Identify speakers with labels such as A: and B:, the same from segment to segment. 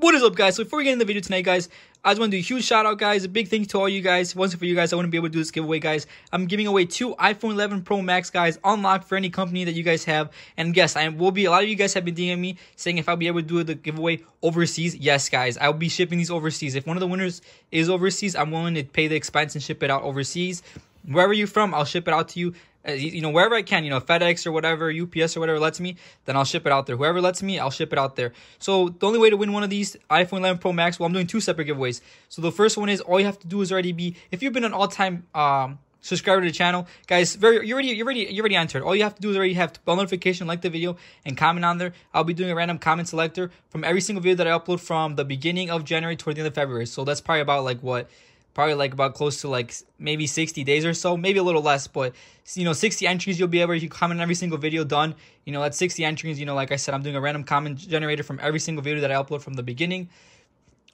A: What is up, guys? So before we get in the video tonight, guys, I just want to do a huge shout out, guys. A big thank you to all you guys. Once for you guys, I wouldn't be able to do this giveaway, guys. I'm giving away two iPhone 11 Pro Max, guys, unlocked for any company that you guys have. And yes, I will be. A lot of you guys have been DMing me saying if I'll be able to do the giveaway overseas. Yes, guys, I'll be shipping these overseas. If one of the winners is overseas, I'm willing to pay the expense and ship it out overseas. Wherever you're from, I'll ship it out to you you know, wherever I can, you know, FedEx or whatever, UPS or whatever lets me, then I'll ship it out there. Whoever lets me, I'll ship it out there. So the only way to win one of these iPhone 11 Pro Max, well, I'm doing two separate giveaways. So the first one is all you have to do is already be, if you've been an all-time um, subscriber to the channel, guys, very you already you already you already entered. All you have to do is already have bell notification, like the video, and comment on there. I'll be doing a random comment selector from every single video that I upload from the beginning of January toward the end of February. So that's probably about like what probably like about close to like maybe 60 days or so, maybe a little less, but you know, 60 entries you'll be able to comment on every single video done. You know, that's 60 entries. You know, like I said, I'm doing a random comment generator from every single video that I upload from the beginning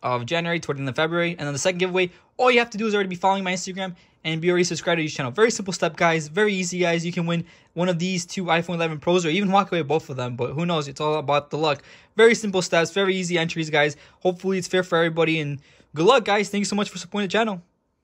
A: of January toward the end of February. And then the second giveaway, all you have to do is already be following my Instagram and be already subscribed to each channel. Very simple step, guys. Very easy, guys. You can win one of these two iPhone 11 Pros or even walk away both of them. But who knows? It's all about the luck. Very simple steps. Very easy entries, guys. Hopefully, it's fair for everybody. And good luck, guys. Thank you so much for supporting the channel.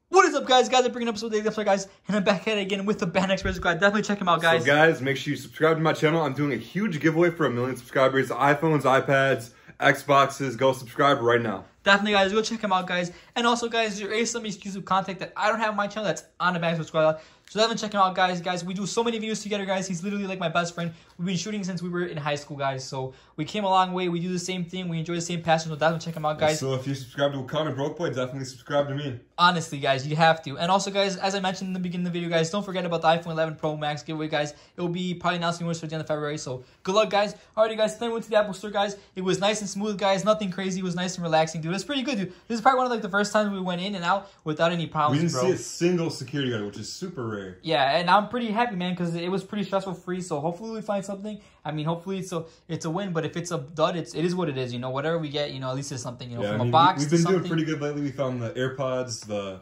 A: What is up, guys? Guys, I'm bringing up episode daily guys, and I'm back at it again with the Band Express Squad. Definitely check them out, guys.
B: So, guys, make sure you subscribe to my channel. I'm doing a huge giveaway for a million subscribers. iPhones, iPads, Xboxes. Go subscribe right now.
A: Definitely, guys, go check them out, guys. And also, guys, there is some exclusive content that I don't have on my channel that's on the Express Squad. So definitely check him out, guys. Guys, we do so many videos together, guys. He's literally like my best friend. We've been shooting since we were in high school, guys. So we came a long way. We do the same thing. We enjoy the same passion. So definitely check him out, guys.
B: So if you subscribe to Wauconda Broke Boy, definitely subscribe to me.
A: Honestly, guys, you have to. And also, guys, as I mentioned in the beginning of the video, guys, don't forget about the iPhone 11 Pro Max giveaway, guys. It will be probably announcing winners for the end of February. So good luck, guys. Alrighty, guys. Then we went to the Apple Store, guys. It was nice and smooth, guys. Nothing crazy. It was nice and relaxing, dude. It was pretty good, dude. This is probably one of like the first times we went in and out without any problems,
B: We didn't
A: bro.
B: see a single security guard, which is super rare.
A: Yeah, and I'm pretty happy, man, because it was pretty stressful free. So hopefully we find something. I mean, hopefully it's a it's a win. But if it's a dud, it's it is what it is. You know, whatever we get, you know, at least it's something. You know,
B: Yeah,
A: from
B: I mean,
A: a box.
B: we, have
A: to
B: been doing pretty good lately. We found the AirPods, the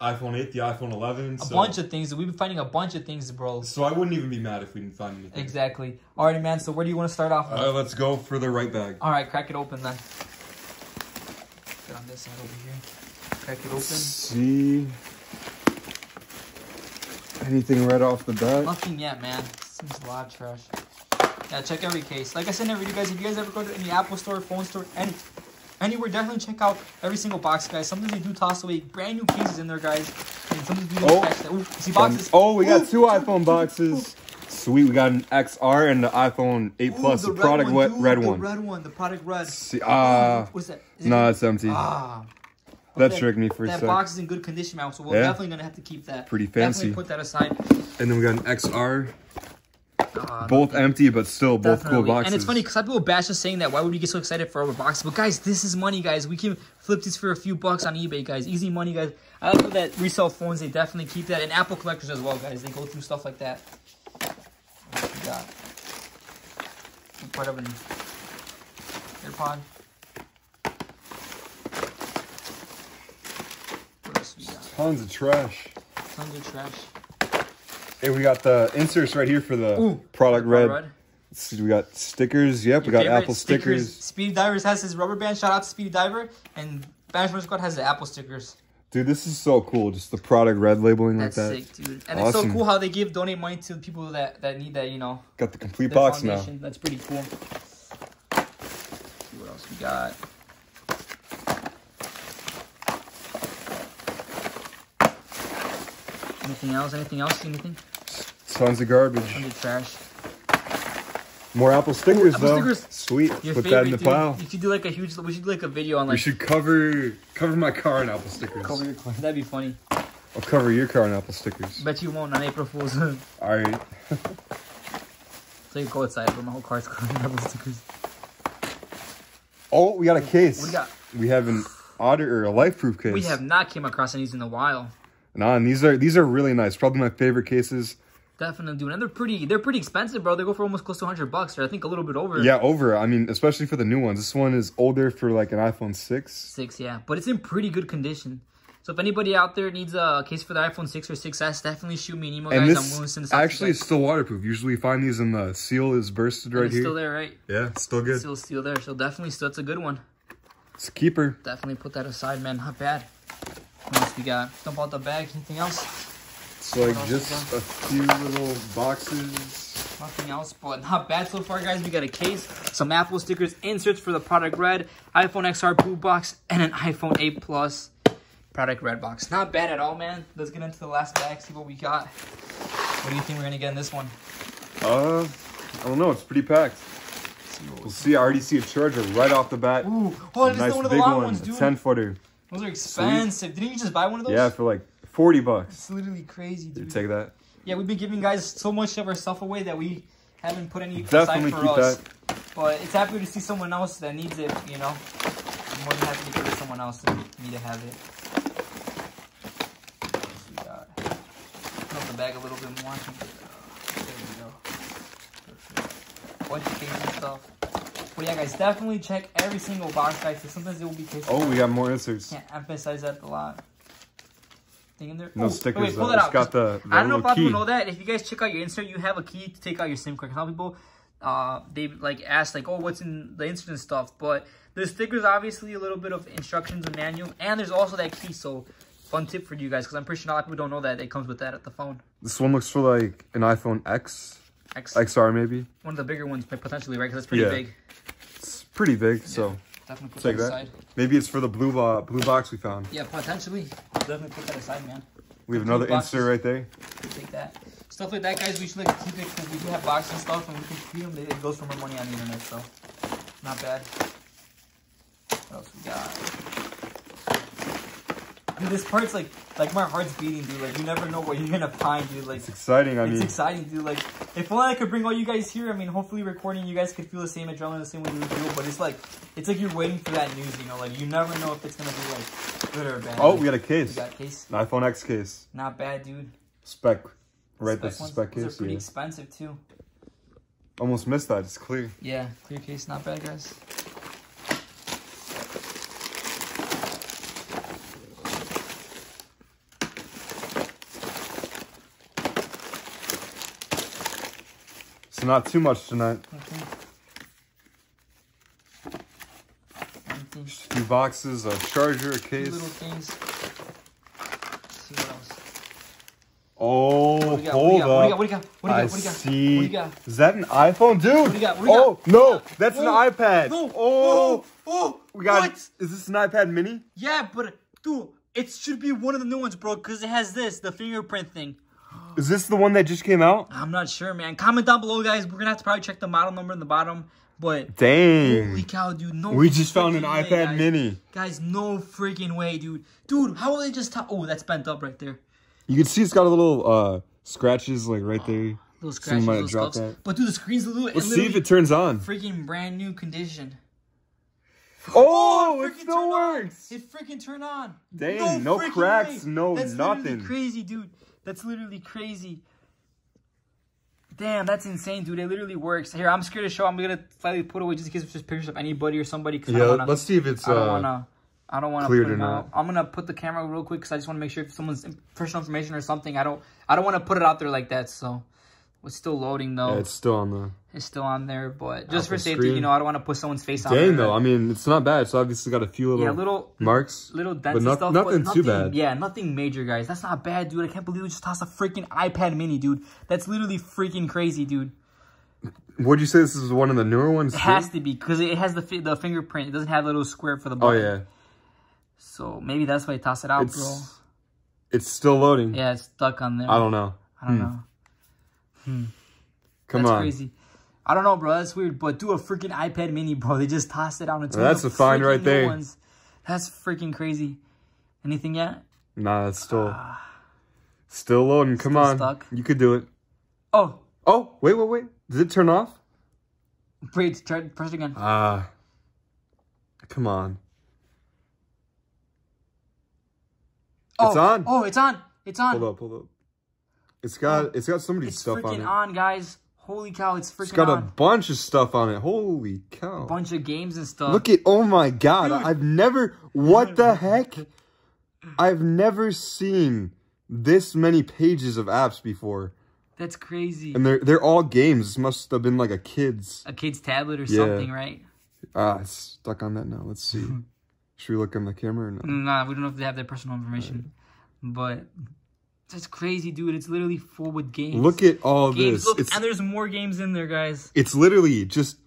B: iPhone 8, the iPhone 11.
A: A
B: so,
A: bunch of things. We've been finding a bunch of things, bro.
B: So I wouldn't even be mad if we didn't find anything.
A: Exactly. Alrighty, man. So where do you want to start off? with?
B: All right, let's go for the right bag.
A: All right, crack it open then. On this side over here. Crack it open.
B: See anything right off the bat?
A: Nothing yet, man. Seems a lot of trash. Yeah, check every case. Like I said in every video, guys, if you guys ever go to any Apple store, phone store, any anywhere, definitely check out every single box, guys. Sometimes they do toss away brand new cases in there, guys. And sometimes we don't
B: Oh.
A: catch that. Ooh, see boxes.
B: Oh, we got
A: Ooh,
B: two iPhone boxes. Sweet, we got an XR and the iPhone 8
A: Ooh,
B: Plus, the,
A: red
B: product
A: one, dude,
B: red
A: the
B: one.
A: red one, the product red.
B: See, uh,
A: What's that? Is it-
B: no, it's empty.
A: Ah.
B: that
A: Okay,
B: tricked me for a
A: That box is in good condition, man. So we're
B: Yeah.
A: definitely gonna have to keep that.
B: Pretty
A: Definitely
B: fancy.
A: put that aside.
B: And then we got an XR,
A: Ah,
B: both empty, but still both cool boxes.
A: And it's funny because people bash us saying that. Why would we get so excited for our boxes? But guys, this is money, guys. We can flip these for a few bucks on eBay, guys. Easy money, guys. I love that resell phones. They definitely keep that, and Apple collectors as well, guys. They go through stuff like that. What else we got? Part of an AirPod. What else we got?
B: Tons of trash.
A: Tons of trash.
B: Hey, we got the inserts right here for the
A: Ooh,
B: product red.
A: Red.
B: We got stickers. Yep, we got Apple stickers.
A: Speedy Divers has his rubber band. Shout out to Speedy Diver. And Banishment Squad has the Apple stickers.
B: Dude, this is so cool. Just the product red labeling like that.
A: sick, dude. And it's so cool how they give donate money to people that, that need that, you know.
B: Got the complete box now.
A: That's pretty cool. see what else we got. Anything else? Anything else? Anything?
B: Tons of garbage.
A: Under trash.
B: More Apple stickers
A: Apple
B: though.
A: stickers.
B: Sweet.
A: Your
B: Put
A: favorite,
B: that in the
A: dude.
B: pile.
A: You should do like a huge. We should do like a video on like.
B: We should cover cover my car in Apple stickers.
A: cover your car. That'd be funny.
B: I'll cover your car in Apple stickers.
A: Bet you won't on April Fools.
B: All right.
A: so you go outside, but my whole car's covered in Apple stickers.
B: Oh, we got a case.
A: What do you got?
B: We have an otter or a life proof case.
A: We have not came across any in a while.
B: Nah, and these are these are really nice. Probably my favorite cases.
A: Definitely doing, and they're pretty. They're pretty expensive, bro. They go for almost close to hundred bucks, or I think a little bit over.
B: Yeah, over. I mean, especially for the new ones. This one is older for like an iPhone six.
A: six, yeah, but it's in pretty good condition. So if anybody out there needs a case for the iPhone six or 6s, definitely shoot me an email,
B: And
A: guys. I'm willing to
B: this
A: send this out to you
B: actually
A: guys.
B: still waterproof. Usually you find these and the seal is bursted
A: And
B: right
A: it's
B: here.
A: still there, right?
B: Yeah, still good.
A: Still, still there. So definitely, still, it's a good one.
B: It's a keeper.
A: Definitely put that aside, man. Not bad. What else we got? Dump out the bag. Anything else?
B: It's like just a few little boxes.
A: Nothing else, but not bad so far, guys. We got a case, some Apple stickers, inserts for the product red, iPhone XR blue box, and an iPhone 8 Plus product red box. Not bad at all, man. Let's get into the last bag, see what we got. What do you think we're gonna get in this one?
B: Uh, I don't know. It's pretty packed.
A: See
B: We'll see. I already see a charger right off the bat.
A: Ooh, oh, this
B: nice
A: is one of the
B: big
A: long
B: one,
A: ones,
B: a. 10 footer.
A: Those are expensive. Didn't you just buy one of those?
B: Yeah, for like 40 bucks.
A: It's literally crazy, dude.
B: You take that.
A: Yeah, we've been giving guys so much of our stuff away that we haven't put any
B: Definitely
A: aside for
B: keep
A: us.
B: that.
A: But it's happy to see someone else that needs it, you know. I'm more than happy to give it to someone else that need to have it. What else we got? Open up the bag a little bit more. Uh, There we go. Perfect. Bunch of case and stuff. But yeah, guys, definitely check every single box, guys. Because sometimes it will be cases.
B: Oh, we got more inserts.
A: Can't emphasize that a lot. Thing in there.
B: No
A: Oh,
B: stickers,
A: Wait, pull
B: though.
A: that out.
B: got the- the
A: I don't know if a lot of people know that. If you guys check out your insert, you have a key to take out your SIM card. Some people, uh, they like ask like, oh, what's in the insert and stuff. But the stickers obviously a little bit of instructions and manual, and there's also that key. So, fun tip for you guys because I'm pretty sure a lot of people don't know that it comes with that at the phone.
B: This one looks for like an iPhone X,
A: X,
B: XR maybe.
A: one of the bigger ones potentially, right? Because it's pretty
B: Yeah.
A: big.
B: It's pretty big, so
A: Definitely put
B: take
A: that, aside.
B: Maybe it's for the blue bo- blue box we found.
A: Yeah, potentially. Definitely put that aside, man.
B: We have
A: Blue
B: another
A: boxes.
B: insert right there.
A: take that. Stuff like that, guys, we should like keep it because we do have boxes and stuff, and we can feed them. It goes for more money on the internet, so not bad. What else we got? Dude, this part's like, like my heart's beating, dude. Like you never know what you're gonna find, dude. Like
B: It's exciting. I
A: it's
B: mean, it's
A: exciting, dude. Like if only I could bring all you guys here. I mean, hopefully recording, you guys could feel the same adrenaline, the same way we feel. But it's like, it's like you're waiting for that news, you know. Like you never know if it's gonna be like good or bad.
B: oh,
A: Like,
B: we got a case.
A: we got case,
B: An iPhone X case.
A: not bad, dude.
B: Speck. Right, that's the Speck
A: those
B: case.
A: are pretty
B: Yeah.
A: expensive too.
B: Almost missed that. It's clear.
A: Yeah, clear case, not bad, guys.
B: Not too much tonight.
A: Okay.
B: Just a few boxes, a charger, a case.
A: little things. Let's see what else.
B: Oh, hold
A: What do you got? What do you
B: up.
A: got? What do you got? What do you
B: I
A: got? What do you got?
B: see.
A: What do you got?
B: Is that an iPhone, dude?
A: What do you got? What do you
B: oh
A: got?
B: no, that's an iPad.
A: No.
B: Oh,
A: oh,
B: we got.
A: What?
B: Is this an iPad Mini?
A: Yeah, but dude, it should be one of the new ones, bro, because it has this, the fingerprint thing.
B: Is this the one that just came out?
A: I'm not sure, man. Comment down below, guys. We're gonna have to probably check the model number in the bottom, but
B: Dang.
A: holy cow, dude, no.
B: we just found an
A: way,
B: iPad
A: guys.
B: Mini.
A: Guys, no freaking way, dude. Dude, how will they just top? Oh, that's bent up right there.
B: You can see it's got a little uh scratches like right there.
A: Little
B: Someone
A: scratches,
B: might
A: little
B: have
A: scuffs.
B: that.
A: But dude, the screen's a little.
B: Let's see if it turns on.
A: freaking brand new condition.
B: Oh,
A: it
B: it still
A: turned on.
B: works.
A: It freaking turned on.
B: Dang, no
A: freaking
B: cracks,
A: way.
B: no
A: that's
B: nothing.
A: Crazy, dude. That's literally crazy. Damn, that's insane, dude. It literally works. Here, I'm scared to show. I'm gonna slightly put away just in case it's just pictures of anybody or somebody.
B: Yeah,
A: don't wanna,
B: let's see if it's
A: I don't
B: uh
A: wanna. I don't want to
B: cleared
A: put
B: or not.
A: out. I'm gonna put the camera real quick because I just want to make sure if someone's personal information or something. I don't. I don't want to put it out there like that. So it's still loading though.
B: yeah,
A: it's,
B: it's still on the
A: still on there, but just for safety,
B: screen.
A: you know, I don't want to put someone's face on there.
B: Dang though, I mean it's not bad. It's obviously got a few little,
A: yeah, little
B: marks.
A: little dents
B: but not-
A: stuff.
B: nothing
A: but
B: too bad.
A: Yeah, nothing major, guys. That's not bad, dude. I can't believe we just tossed a freaking iPad Mini, dude. That's literally freaking crazy, dude.
B: What would you say this is one of the newer ones?
A: It
B: too?
A: has to be because it has the fi- the fingerprint. It doesn't have a little square for the
B: Oh
A: button.
B: yeah,
A: So maybe that's why I toss it out, bro.
B: it's it's still loading.
A: Yeah, it's stuck on there.
B: I don't know.
A: I don't
B: Hmm.
A: know.
B: Come
A: That's
B: on,
A: crazy. I don't know, bro. That's weird. But do a freaking iPad Mini, bro. They just tossed it out into
B: That's a
A: freaking
B: right there.
A: Ones. That's freaking crazy. Anything yet?
B: nah, it's still still loading. Come
A: Still
B: on,
A: stuck?
B: you could do it.
A: Oh,
B: Oh wait, wait, wait. Did it turn off?
A: wait. Try press it again.
B: Ah, come on.
A: Oh,
B: It's on.
A: Oh, it's on. It's on.
B: Hold up, hold up. It's got it's got somebody's
A: It's
B: stuff on it.
A: It's freaking on, guys. Holy cow, it's freaking
B: It's got a bunch of stuff on it. Holy cow!
A: A Bunch of games and stuff.
B: Look at oh my god!
A: Dude.
B: I've never what the heck? I've never seen this many pages of apps before,
A: That's crazy.
B: and they're they're all games. This must have been like a kid's.
A: A kid's tablet or
B: Yeah.
A: something, right?
B: Ah, it's stuck on that now. Let's see. Should we look on the camera or no?
A: Nah, we don't know if they have their personal information, but that's crazy, dude. It's literally full with games.
B: Look at all
A: games.
B: this.
A: Look,
B: It's
A: and there's more games in there, guys.
B: it's literally just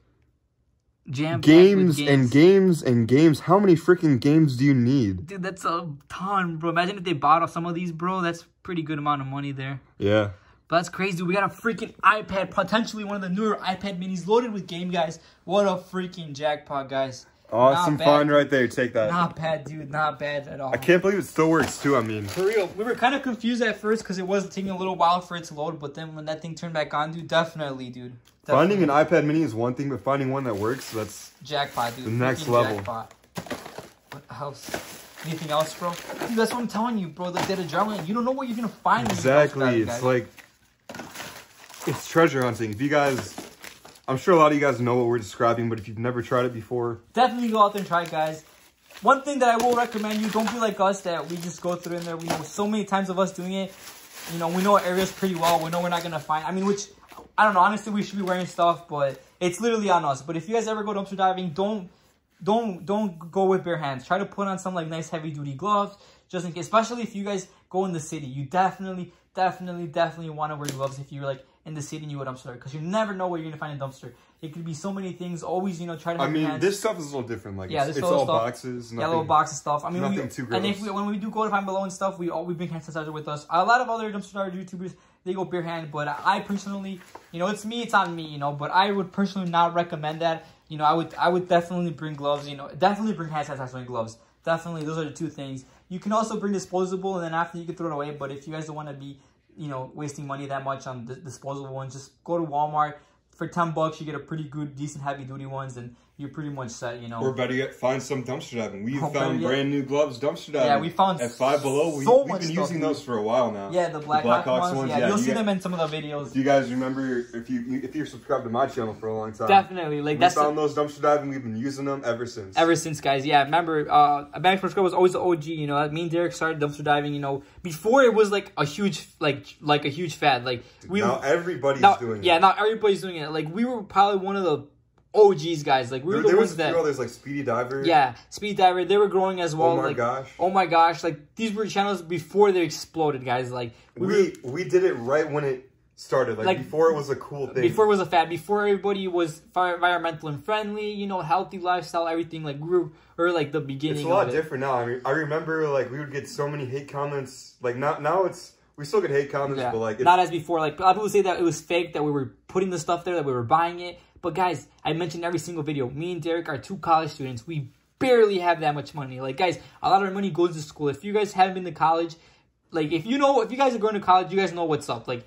A: Jam
B: games and games and games. How many freaking games do you need?
A: Dude, that's a ton, bro. Imagine if they bought off some of these, bro. That's pretty good amount of money there.
B: Yeah.
A: But that's crazy. We got a freaking iPad, potentially one of the newer iPad minis loaded with game, guys. What a freaking jackpot, guys.
B: Awesome
A: Not bad,
B: find right there. Take that.
A: Not bad, dude. Not bad at all.
B: I can't believe it still works too. I mean,
A: For real, we were kind of confused at first because it was taking a little while for it to load, but then when that thing turned back on, dude, definitely, dude.
B: finding an iPad mini is one thing, but finding one that works, that's
A: jackpot, dude.
B: The next
A: Freaking
B: level.
A: Jackpot. What else? Anything else, bro? Dude, that's what I'm telling you, bro. The dead adrenaline. You don't know what you're gonna find. when you go
B: exactly. It's
A: guys.
B: like it's treasure hunting. If you guys, I'm sure a lot of you guys know what we're describing, but if you've never tried it before,
A: definitely go out there and try it, guys. One thing that I will recommend you, don't be like us that we just go through in there. We know so many times of us doing it. You know, we know areas pretty well. We know we're not gonna find. I mean, which I don't know. Honestly, we should be wearing stuff, but it's literally on us. But if you guys ever go dumpster diving, don't don't don't go with bare hands. Try to put on some like nice heavy duty gloves, just in case. Especially if you guys go in the city, you definitely, definitely, definitely want to wear gloves if you're like in the city and you go dumpster because you never know where you're gonna find a dumpster. It could be so many things. Always, you know, try to.
B: I mean, this stuff is a little different. Like,
A: Yeah,
B: it's, it's all
A: stuff-
B: boxes.
A: yeah,
B: Nothing,
A: little box of stuff. I mean, we,
B: nothing too
A: and if we, when we do go to Five Below and stuff, we all we bring hand sanitizer with us. A lot of other dumpster YouTubers they go bare hand, but I personally, you know, it's me, it's on me, you know. But I would personally not recommend that. You know, I would I would definitely bring gloves. You know, definitely bring hand sanitizer and gloves. Definitely, those are the two things. You can also bring disposable, and then after you can throw it away. But if you guys don't want to be, you know, wasting money that much on the disposable ones, just go to Walmart. For ten bucks, you get a pretty good, decent, heavy duty ones, and you're pretty much set. You know.
B: Or better yet, find some dumpster diving. We
A: Oh,
B: found brand new gloves dumpster diving.
A: Yeah, we found
B: at Five Below. We,
A: so
B: we've
A: much
B: been
A: stuff,
B: using
A: dude.
B: those for a while now.
A: Yeah, the Black,
B: Black
A: Hawk
B: Hawks
A: ones.
B: ones,
A: Yeah,
B: yeah,
A: you'll
B: you
A: see
B: get-
A: them in some of the videos.
B: Do you guys remember if you if you're subscribed to my channel for a long time?
A: Definitely, like
B: We
A: that's
B: found those dumpster diving. We've been using them ever since.
A: ever since, guys. Yeah, remember, uh, Back for Scrub was always the OG. You know, me and Derek started dumpster diving. You know, before it was like a huge, like, like a huge fad. Like we
B: now everybody's
A: now,
B: doing
A: yeah,
B: it.
A: now everybody's doing it. Like we were probably one of the OGs guys. Like we were
B: There,
A: the
B: there
A: ones
B: was a few
A: that.
B: others like Speedy Diver.
A: Yeah, Speedy Diver, they were growing as well.
B: Oh my
A: like,
B: gosh.
A: Oh my gosh! Like these were channels before they exploded, guys. Like we, were,
B: We we did it right when it started. Like,
A: Like,
B: before it was a cool thing.
A: before it was a fad, before everybody was fire, environmental and friendly, you know, healthy lifestyle, everything. Like we were, we were like the beginning.
B: it's a lot
A: of it.
B: different now. I mean, I remember like we would get so many hate comments. Like now now it's we still get hate comments,
A: Yeah,
B: but like it's,
A: not as before. Like a lot of people say that it was fake, that we were putting the stuff there, that we were buying it. But guys, I mentioned every single video. Me and Derek are two college students. We barely have that much money. Like guys, a lot of our money goes to school. If you guys haven't been to college, like if you know, if you guys are going to college, you guys know what's up. Like,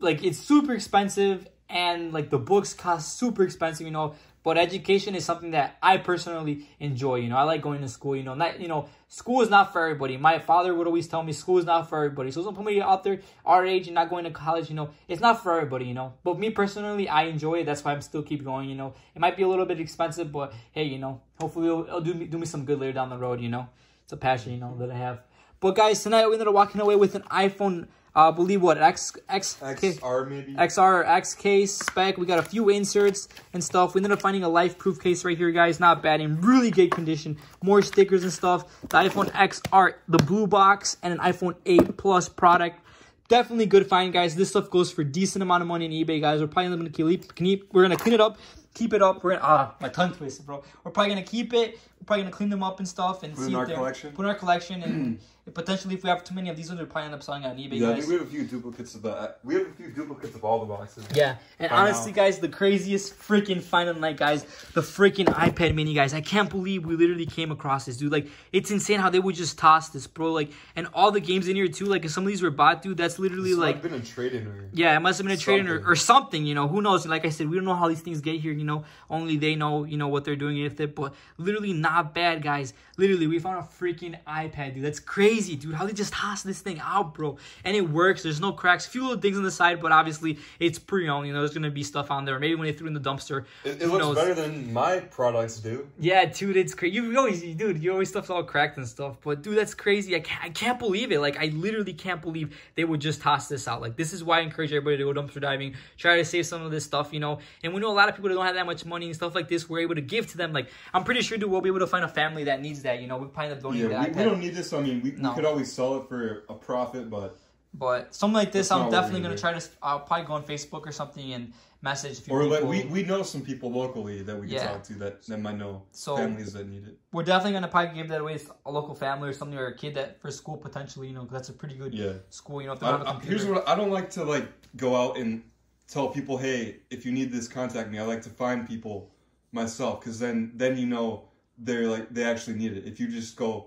A: like it's super expensive, and like the books cost super expensive. You know. But education is something that I personally enjoy. You know, I like going to school. You know, not you know, school is not for everybody. My father would always tell me school is not for everybody. So some somebody out there our age and not going to college, you know, it's not for everybody. You know, but me personally, I enjoy it. That's why I'm still keep going. You know, it might be a little bit expensive, but hey, you know, hopefully it'll, it'll do me do me some good later down the road. You know, it's a passion, you know, that I have. But guys, tonight we ended up walking away with an iPhone. Uh, I believe what X X
B: XR maybe.
A: XR X case Speck. We got a few inserts and stuff. We ended up finding a life proof case right here, guys. Not bad, in really good condition. More stickers and stuff. The iPhone XR, the blue box, and an iPhone 8 Plus product. Definitely good find, guys. This stuff goes for decent amount of money on eBay, guys. We're probably gonna keep we're gonna clean it up, keep it up. We're gonna ah my tongue twisted, bro. We're probably gonna keep it. We're probably gonna clean them up and stuff and
B: Put in
A: see if
B: our collection?
A: Put in our collection and potentially if we have too many of these, ones, we'll probably end up selling on eBay,
B: Yeah, I
A: guys.
B: think we have a few duplicates of the. We have a few duplicates of all the boxes.
A: Yeah, and honestly,
B: now.
A: guys, the craziest freaking find of the night, guys, the freaking iPad Mini, guys. I can't believe we literally came across this, dude. Like, it's insane how they would just toss this, bro. Like, and all the games in here too. Like, if some of these were bought, dude, that's literally
B: This
A: like,
B: been a trade-in or
A: yeah, it must have been a trade or,
B: Something.
A: or something, you know. Who knows? Like I said, we don't know how these things get here, you know. Only they know, you know, what they're doing with it. But literally, not bad, guys. Literally, we found a freaking iPad, dude. That's crazy, dude. How they just toss this thing out, bro. And it works. There's no cracks. A few little things on the side, but obviously, it's pre-owned. You know, there's gonna be stuff on there. Maybe when they threw in the dumpster,
B: It, it looks
A: knows?
B: better than my products do.
A: Yeah, dude, it's crazy. You always, dude, you always stuff's all cracked and stuff. But dude, that's crazy. I can't, I can't believe it. Like, I literally can't believe they would just toss this out. Like, this is why I encourage everybody to go dumpster diving. Try to save some of this stuff, you know. And we know a lot of people that don't have that much money and stuff like this, we're able to give to them. Like I'm pretty sure, dude, we'll be able to find a family that needs that. You know, we probably donating
B: Yeah, we, we don't need this. I mean, we,
A: No.
B: we could always sell it for a profit, but
A: But something like this,
B: That's
A: I'm definitely gonna try to. I'll probably go on Facebook or something and message. a few
B: or like we, we know some people locally that we can
A: Yeah.
B: talk to that, that might know
A: So-
B: families that need it.
A: We're definitely gonna probably give that away to a local family or something or a kid that for school potentially. You know, that's a pretty good
B: Yeah.
A: school. You know, if they
B: I,
A: have a computer.
B: here's what I don't like to like go out and tell people, hey, if you need this, contact me. I like to find people myself because then then you know they're like they actually need it. If you just go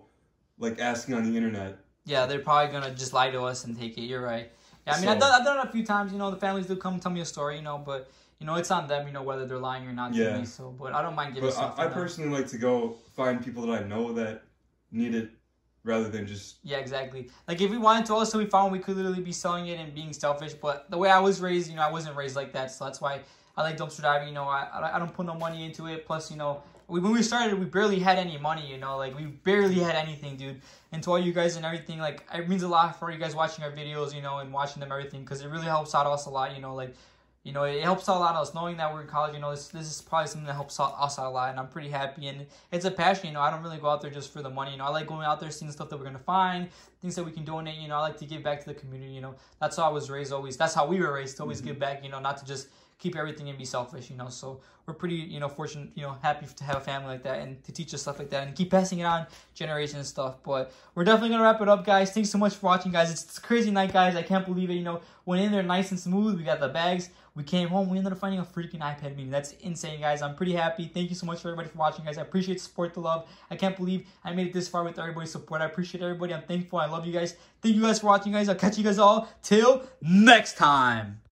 B: like asking on the internet,
A: Yeah, they're probably gonna just lie to us and take it. You're right. Yeah, I mean,
B: So-
A: I've, done, I've done it a few times. You know, the families do come tell me a story. You know, but you know, it's on them. You know, whether they're lying or not.
B: Yeah.
A: To me, so, but I don't mind giving
B: but. I, I personally like to go find people that I know that need it rather than just
A: Yeah, exactly. Like if we wanted to also we found we could literally be selling it and being selfish, but the way I was raised, you know, I wasn't raised like that, so that's why I like dumpster diving. You know, I I don't put no money into it. Plus, you know, we, when we started, we barely had any money. You know, like we barely had anything, dude. And to all you guys and everything, like it means a lot for you guys watching our videos, you know, and watching them everything because it really helps out us a lot. You know, like. You know, it helps out a lot of us knowing that we're in college. You know, this this is probably something that helps out, us out a lot, and I'm pretty happy. And it's a passion. You know, I don't really go out there just for the money. You know, I like going out there, seeing stuff that we're gonna find, things that we can donate. You know, I like to give back to the community. You know, that's how I was raised. Always, that's how we were raised to always give back. You know, not to just keep everything and be selfish. You know, so we're pretty, you know, fortunate. You know, happy to have a family like that and to teach us stuff like that and keep passing it on generation and stuff. But we're definitely gonna wrap it up, guys. Thanks so much for watching, guys. It's, it's a crazy night, guys. I can't believe it. You know, went in there nice and smooth. We got the bags. We came home. We ended up finding a freaking iPad mini. That's insane, guys. I'm pretty happy. Thank you so much for everybody for watching, guys. I appreciate the support, the love. I can't believe I made it this far with everybody's support. I appreciate everybody. I'm thankful. I love you guys. Thank you guys for watching, guys. I'll catch you guys all till next time.